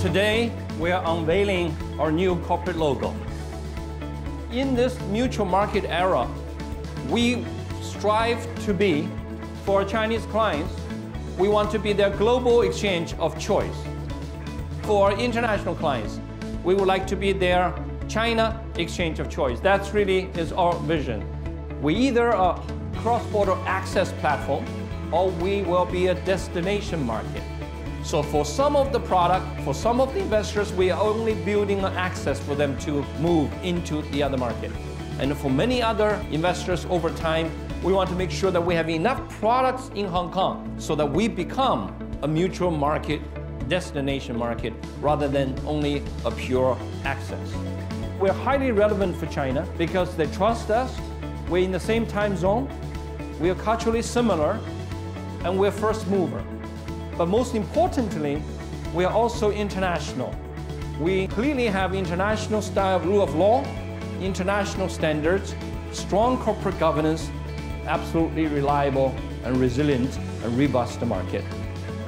Today, we are unveiling our new corporate logo. In this mutual market era, we strive to be, for Chinese clients, we want to be their global exchange of choice. For international clients, we would like to be their China exchange of choice. That's really is our vision. We either a cross-border access platform or we will be a destination market. So for some of the product, for some of the investors, we are only building access for them to move into the other market. And for many other investors over time, we want to make sure that we have enough products in Hong Kong so that we become a mutual market, destination market, rather than only a pure access. We're highly relevant for China because they trust us. We're in the same time zone. We are culturally similar, and we're first mover. But most importantly, we are also international. We clearly have international style of rule of law, international standards, strong corporate governance, absolutely reliable and resilient and robust market.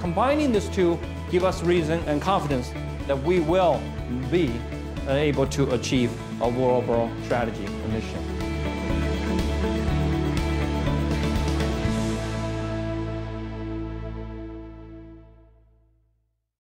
Combining these two give us reason and confidence that we will be able to achieve our overall strategy and mission.